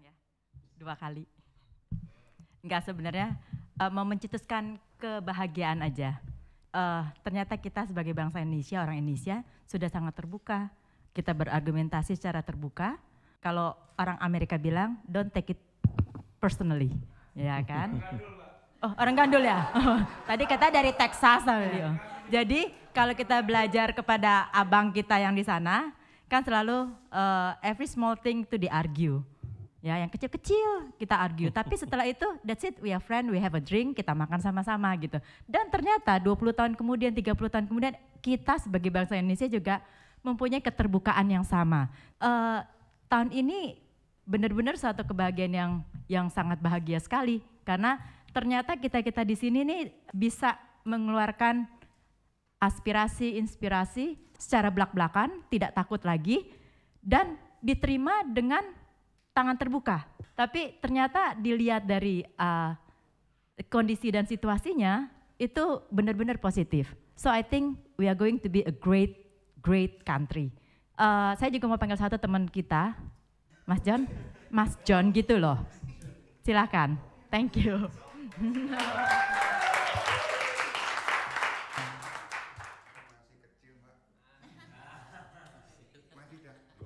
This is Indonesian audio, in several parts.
ya. Dua kali. Enggak sebenarnya uh, mau mencetuskan kebahagiaan aja. Uh, ternyata kita sebagai bangsa Indonesia, orang Indonesia sudah sangat terbuka. Kita berargumentasi secara terbuka. Kalau orang Amerika bilang, don't take it personally, ya kan? Oh, orang gandul ya? tadi kata dari Texas beliau. Jadi kalau kita belajar kepada abang kita yang di sana, kan selalu uh, every small thing to di argue Ya, yang kecil-kecil kita argue. Tapi setelah itu, that's it, we are friend, we have a drink, kita makan sama-sama gitu. Dan ternyata 20 tahun kemudian, 30 tahun kemudian, kita sebagai bangsa Indonesia juga mempunyai keterbukaan yang sama. Uh, tahun ini benar-benar suatu kebahagiaan yang yang sangat bahagia sekali. Karena ternyata kita-kita di sini nih bisa mengeluarkan aspirasi, inspirasi secara belak-belakan, tidak takut lagi, dan diterima dengan tangan terbuka. Tapi ternyata dilihat dari uh, kondisi dan situasinya itu benar-benar positif. So I think we are going to be a great, great country. Uh, saya juga mau panggil satu teman kita, Mas John, Mas John gitu loh. Silakan. Thank you.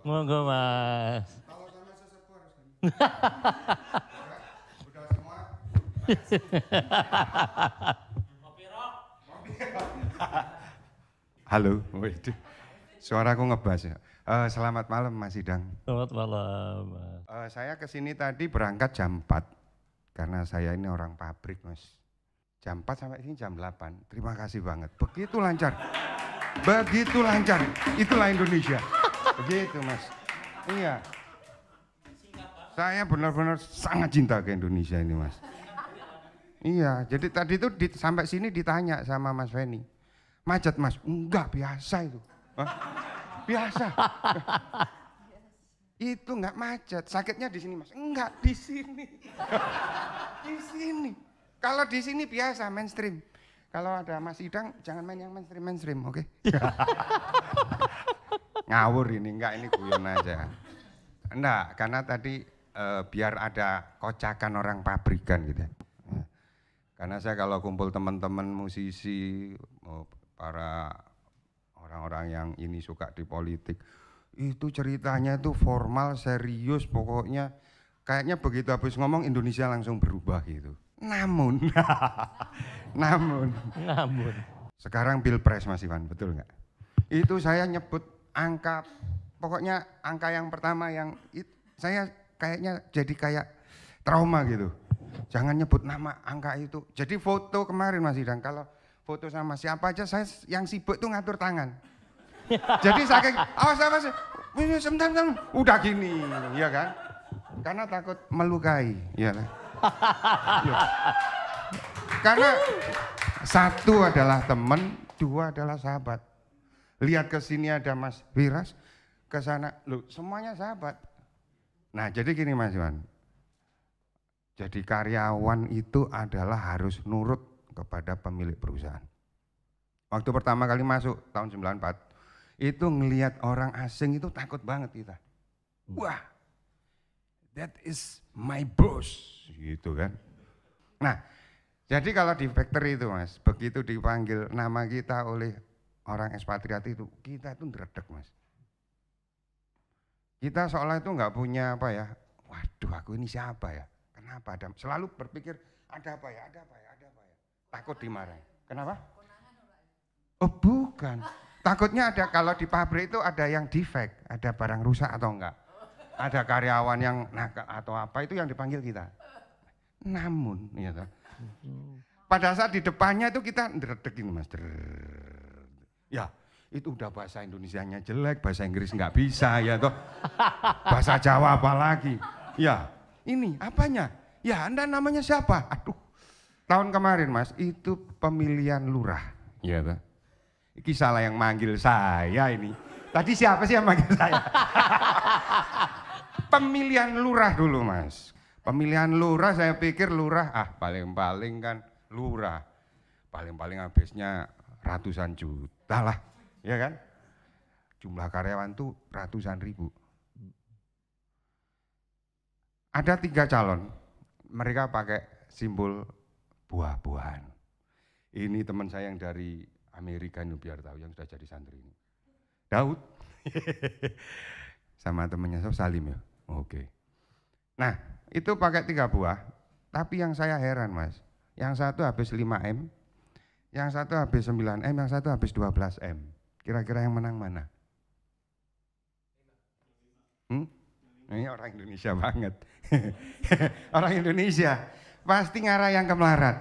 Monggo Mas. Halo, waduh. Suaraku ngebas ya. Uh, selamat malam Mas Idang. Selamat malam. Mas. Uh, saya ke sini tadi berangkat jam 4 karena saya ini orang pabrik Mas. Jam 4 sampai sini jam 8. Terima kasih banget. Begitu lancar. Begitu lancar. Itulah Indonesia. Begitu Mas. Iya. Saya benar-benar sangat cinta ke Indonesia ini mas. Iya, jadi tadi itu di, sampai sini ditanya sama Mas Feni. Macet mas? Enggak, biasa itu. Hah? Biasa. itu enggak macet, sakitnya di sini mas. Enggak, di sini. di sini. Kalau di sini biasa, mainstream. Kalau ada Mas Idang, jangan main yang mainstream-mainstream, oke? Okay? Ngawur ini, enggak ini guyon aja. Enggak, karena tadi uh, biar ada kocakan orang pabrikan gitu. Ya. Karena saya kalau kumpul teman-teman musisi, para orang-orang yang ini suka di politik, itu ceritanya itu formal, serius, pokoknya kayaknya begitu habis ngomong Indonesia langsung berubah gitu. Namun, namun, namun, sekarang pilpres Mas Iwan, betul nggak? Itu saya nyebut angka, pokoknya angka yang pertama yang itu, saya kayaknya jadi kayak trauma gitu. Jangan nyebut nama angka itu. Jadi foto kemarin Mas Idang, kalau foto sama siapa aja saya yang sibuk tuh ngatur tangan. jadi saya awas awas, sebentar, sebentar, udah gini, ya kan? Karena takut melukai, ya kan? ya. Karena satu adalah teman, dua adalah sahabat. Lihat ke sini ada Mas Wiras, ke sana, lu semuanya sahabat. Nah jadi gini Mas Iwan, jadi karyawan itu adalah harus nurut kepada pemilik perusahaan. Waktu pertama kali masuk tahun 94, itu ngelihat orang asing itu takut banget kita. Hmm. Wah, that is my boss, gitu kan. Nah, jadi kalau di factory itu mas, begitu dipanggil nama kita oleh orang ekspatriat itu, kita itu ndredeg mas. Kita seolah itu nggak punya apa ya, waduh aku ini siapa ya, kenapa ada, selalu berpikir ada apa ya, ada apa ya, ada apa ya, takut dimarahin. Kenapa? Oh bukan, takutnya ada kalau di pabrik itu ada yang defect, ada barang rusak atau enggak. Ada karyawan yang nakal atau apa itu yang dipanggil kita. Namun, ya pada saat di depannya itu kita ndredegin mas. Ya, itu udah bahasa Indonesianya jelek, bahasa Inggris nggak bisa ya toh. Bahasa Jawa apalagi. Ya, ini apanya? Ya, Anda namanya siapa? Aduh. Tahun kemarin Mas, itu pemilihan lurah. Ya toh. Iki salah yang manggil saya ini. Tadi siapa sih yang manggil saya? pemilihan lurah dulu Mas. Pemilihan lurah saya pikir lurah ah paling-paling kan lurah. Paling-paling habisnya ratusan juta lah ya kan? Jumlah karyawan tuh ratusan ribu. ada tiga calon, mereka pakai simbol buah-buahan. Ini teman saya yang dari Amerika ini biar tahu yang sudah jadi santri ini. Daud. Sama temannya so, Salim ya. Oke. Nah, itu pakai tiga buah. Tapi yang saya heran mas, yang satu habis 5M, yang satu habis 9M, yang satu habis 12M. Kira-kira yang menang mana? Hmm? Ini orang Indonesia banget. orang Indonesia pasti ngarah yang kemelarat.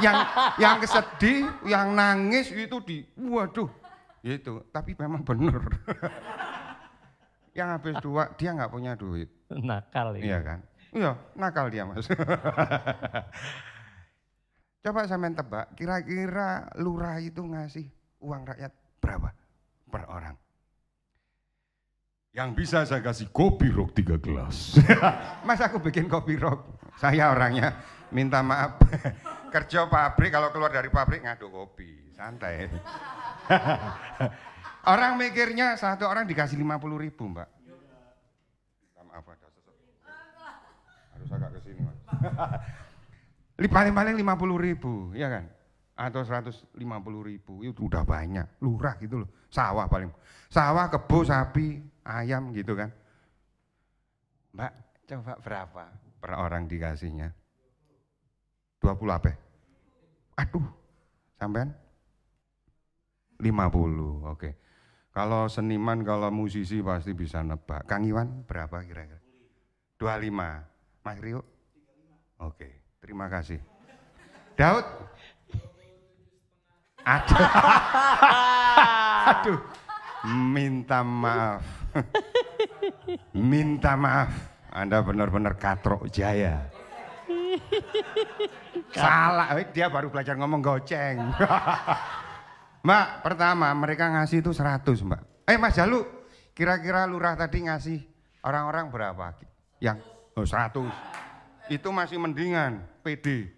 yang yang kesedih, yang nangis itu di waduh itu tapi memang benar yang habis dua dia nggak punya duit Nakal ini. iya kan iya nakal dia mas coba sampean tebak kira-kira lurah itu ngasih uang rakyat berapa? Per orang. Yang bisa saya kasih kopi rok tiga gelas. Mas aku bikin kopi rok? Saya orangnya minta maaf. Kerja pabrik kalau keluar dari pabrik ngadu kopi. Santai. Orang mikirnya satu orang dikasih 50 ribu mbak. Minta maaf ada harus agak ke sini mas. Paling-paling 50 ribu ya kan atau 150 ribu. Itu udah banyak. Lurah gitu loh. Sawah paling. Sawah kebo sapi ayam gitu kan. Mbak coba berapa per orang dikasihnya? 20 apa? Aduh sampean? 50 oke. Kalau seniman kalau musisi pasti bisa nebak. Kang Iwan berapa kira-kira? 25 Mas Rio? oke terima kasih. Daud Aduh. Aduh. Minta maaf. Minta maaf. Anda benar-benar katrok jaya. Salah, eh, dia baru belajar ngomong goceng. mbak, pertama mereka ngasih itu 100 mbak. Eh Mas Jalu, kira-kira lurah tadi ngasih orang-orang berapa? Yang oh, 100. Itu masih mendingan, PD.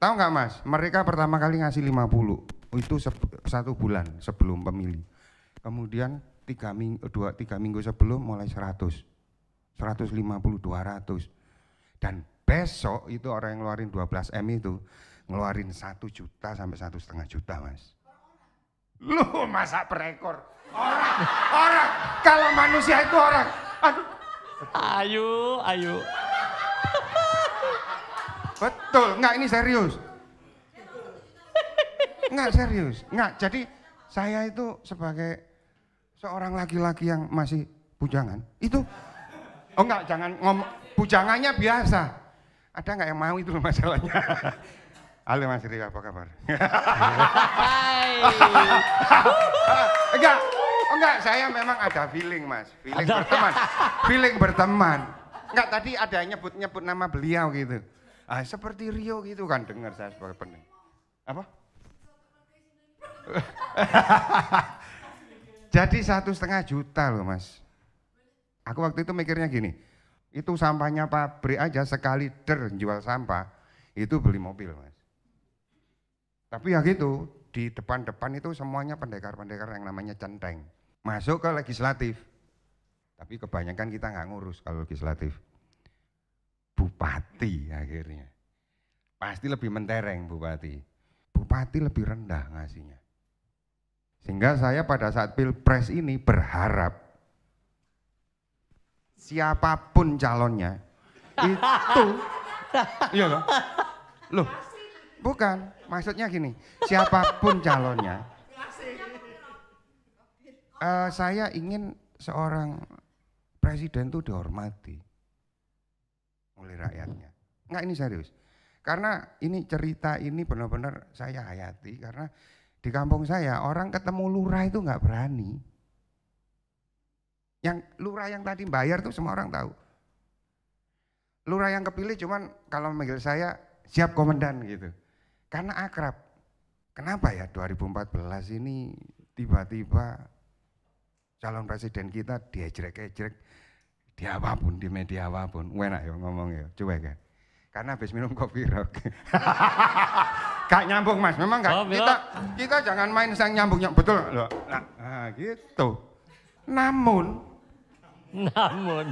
Tahu nggak mas, mereka pertama kali ngasih 50, itu satu bulan sebelum pemilih. Kemudian tiga minggu, dua, tiga minggu sebelum mulai 100, 150, 200. Dan besok itu orang yang ngeluarin 12 M itu ngeluarin satu juta sampai satu setengah juta mas. Lu masa per ekor? Orang, orang, kalau manusia itu orang. Aduh. Ayo, ayo. Betul, enggak ini serius. Enggak serius, enggak. Jadi saya itu sebagai seorang laki-laki yang masih bujangan, itu oh enggak jangan ngomong bujangannya biasa. Ada enggak yang mau itu loh masalahnya? Halo Mas Rio, apa kabar? enggak, enggak, saya memang ada feeling Mas, feeling berteman, feeling berteman. Enggak, tadi ada nyebut-nyebut nama beliau gitu. Ah, seperti Rio gitu kan dengar saya sebagai pendengar. Apa? Jadi satu setengah juta loh mas. Aku waktu itu mikirnya gini, itu sampahnya pabrik aja sekali der jual sampah, itu beli mobil mas. Tapi ya gitu, di depan-depan itu semuanya pendekar-pendekar yang namanya centeng. Masuk ke legislatif. Tapi kebanyakan kita nggak ngurus kalau legislatif bupati akhirnya. Pasti lebih mentereng bupati. Bupati lebih rendah ngasihnya. Sehingga saya pada saat pilpres ini berharap siapa pun calonnya itu, iya loh, loh, bukan, maksudnya gini, siapa pun calonnya, uh, saya ingin seorang presiden itu dihormati oleh rakyatnya. Enggak ini serius. Karena ini cerita ini benar-benar saya hayati karena di kampung saya orang ketemu lurah itu enggak berani. Yang lurah yang tadi bayar tuh semua orang tahu. Lurah yang kepilih cuman kalau memanggil saya siap komandan gitu. Karena akrab. Kenapa ya 2014 ini tiba-tiba calon presiden kita diejrek-ejrek di apa pun, di media apa pun. Enak ya ngomong ya, coba ya. Karena habis minum kopi rock. Gak nyambung mas, memang gak. Oh, kita kita jangan main sang nyambungnya betul loh. Nah, nah gitu. Namun, Namun,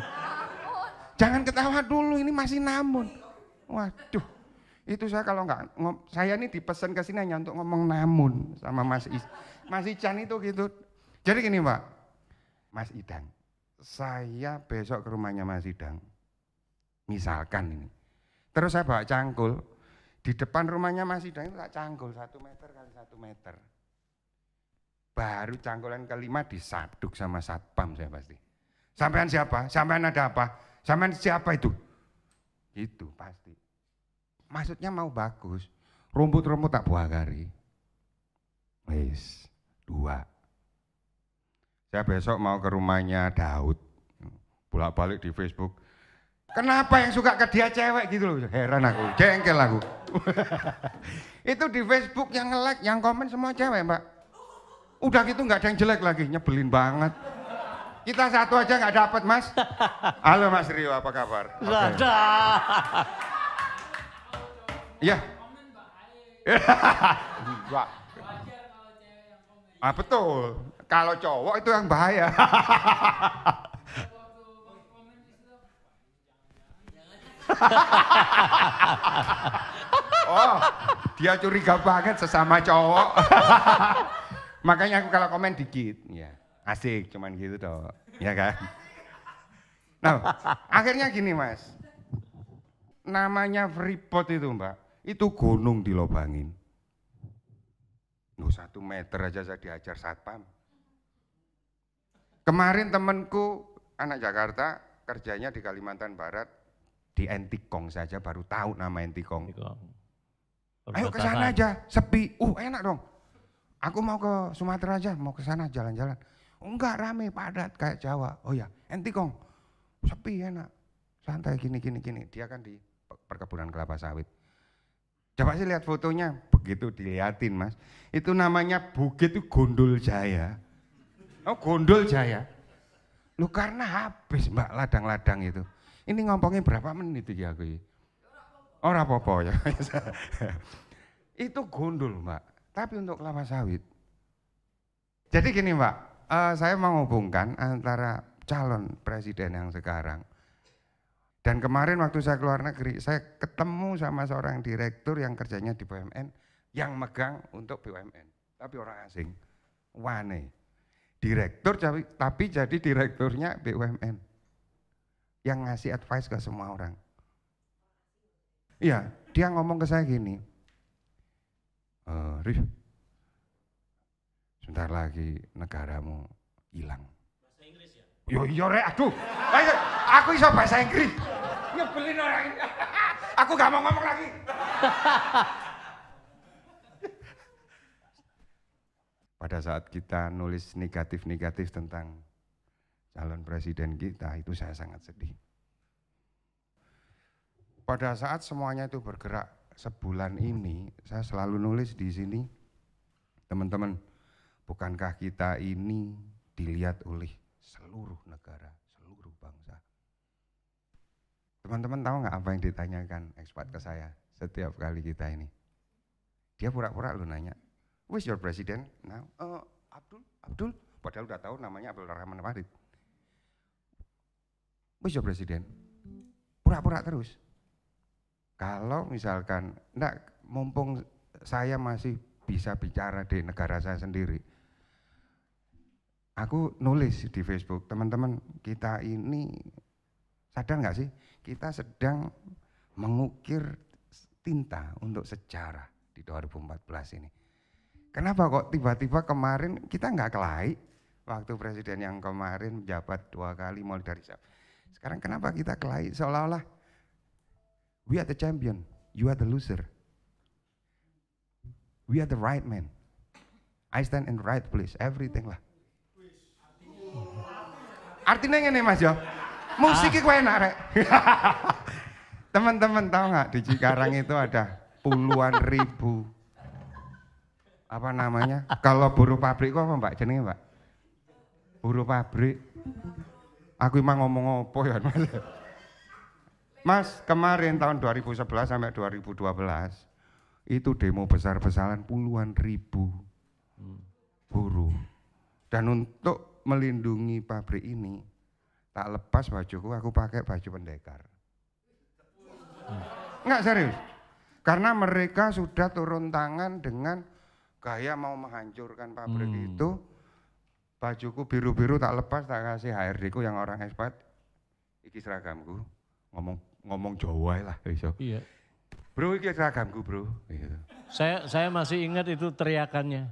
Jangan ketawa dulu, ini masih namun. Waduh, itu saya kalau nggak, saya ini dipesan ke sini hanya untuk ngomong namun sama Mas Is. Mas Ican itu gitu. Jadi gini Pak, Mas Idang, saya besok ke rumahnya Mas Idang, misalkan ini. Terus saya bawa cangkul, di depan rumahnya Mas Idang itu tak cangkul, satu meter kali satu meter. Baru cangkulan kelima disaduk sama satpam saya pasti. Sampean siapa? Sampean ada apa? Sampean siapa itu? Itu pasti. Maksudnya mau bagus. Rumput-rumput tak buah gari. Wis, dua. Saya besok mau ke rumahnya Daud. Bolak-balik di Facebook. Kenapa yang suka ke dia cewek gitu loh? Heran aku, jengkel aku. itu di Facebook yang nge-like, yang komen semua cewek mbak. Udah gitu nggak ada yang jelek lagi, nyebelin banget. Kita satu aja nggak dapat, Mas. Halo Mas Rio, apa kabar? Ada. Iya. Enggak. Ah betul. Kalau cowok itu yang bahaya. oh, dia curiga banget sesama cowok. Makanya aku kalau komen dikit, ya. Asik, cuman gitu toh. Ya kan? Nah, akhirnya gini mas. Namanya Freeport itu mbak, itu gunung dilobangin. Nuh, satu meter aja saya diajar satpam. Kemarin temanku anak Jakarta kerjanya di Kalimantan Barat di Entikong saja baru tahu nama Entikong. Ayo ke sana aja, sepi. Uh, enak dong. Aku mau ke Sumatera aja, mau ke sana jalan-jalan. Enggak rame, padat kayak Jawa. Oh ya, Entikong. Sepi enak. Santai gini gini gini. Dia kan di perkebunan kelapa sawit. Coba sih lihat fotonya, begitu diliatin mas. Itu namanya bukit Gondol Jaya. Oh Gondol Jaya. Lu karena habis mbak ladang-ladang itu. Ini ngompongnya berapa menit ya aku Orang apa-apa ya. itu gondol mbak, tapi untuk kelapa sawit. Jadi gini mbak, uh, saya menghubungkan antara calon presiden yang sekarang dan kemarin waktu saya keluar negeri, saya ketemu sama seorang direktur yang kerjanya di BUMN yang megang untuk BUMN, tapi orang asing. Wane. Direktur tapi jadi direkturnya BUMN. Yang ngasih advice ke semua orang. Iya, dia ngomong ke saya gini. E, Rif, Sebentar lagi negaramu hilang. Bahasa Inggris ya? Yo yo rek, aduh. Ayo, aku iso bahasa Inggris. Nyebelin orang ini. aku gak mau ngomong lagi. Pada saat kita nulis negatif-negatif tentang calon presiden kita, itu saya sangat sedih. Pada saat semuanya itu bergerak sebulan ini, saya selalu nulis di sini, teman-teman, Bukankah kita ini dilihat oleh seluruh negara, seluruh bangsa? Teman-teman tahu nggak apa yang ditanyakan ekspat ke saya setiap kali kita ini? Dia pura-pura lu nanya, who's your president now? Uh, Abdul, Abdul, padahal udah tahu namanya Abdul Rahman Farid. Who's your president? Pura-pura terus. Kalau misalkan, enggak, mumpung saya masih bisa bicara di negara saya sendiri, aku nulis di Facebook, teman-teman kita ini sadar nggak sih kita sedang mengukir tinta untuk sejarah di 2014 ini. Kenapa kok tiba-tiba kemarin kita nggak kelahi waktu presiden yang kemarin menjabat dua kali mulai dari sekarang kenapa kita kelahi seolah-olah we are the champion, you are the loser. We are the right man. I stand in right place, everything lah. Artinya ini Mas ya. Musik itu enak rek. Teman-teman tahu nggak di Cikarang itu ada puluhan ribu apa namanya? Kalau buruh pabrik kok apa Mbak jenenge Mbak? Buruh pabrik. Aku emang ngomong apa ya Mas? Mas, kemarin tahun 2011 sampai 2012 itu demo besar-besaran puluhan ribu buruh. Dan untuk melindungi pabrik ini, tak lepas bajuku, aku pakai baju pendekar. Enggak serius. Karena mereka sudah turun tangan dengan gaya mau menghancurkan pabrik Hmm. itu. Bajuku biru-biru tak lepas, tak kasih HRD ku yang orang expat. Iki seragamku. Ngomong ngomong Jawa lah iso. Iya. Bro, iki seragamku, Bro. Gitu. Saya saya masih ingat itu teriakannya.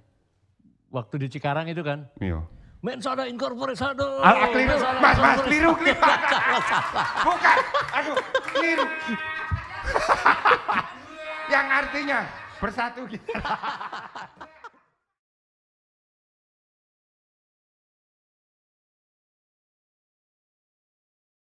Waktu di Cikarang itu kan. Iya. Mensada incorporisado. Ah, ah, keliru. Mas, mas, keliru, keliru. Bukan, aduh, keliru. yang artinya bersatu kita.